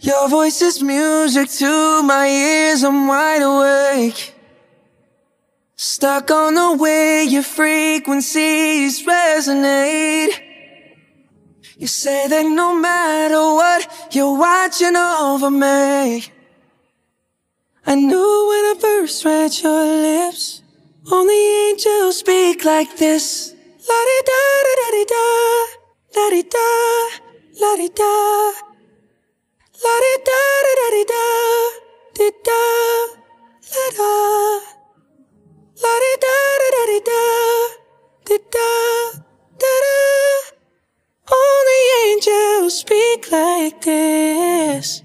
Your voice is music to my ears, I'm wide awake. Stuck on the way your frequencies resonate. You say that no matter what, you're watching over me. I knew when I first read your lips, only angels speak like this. La di da speak like this.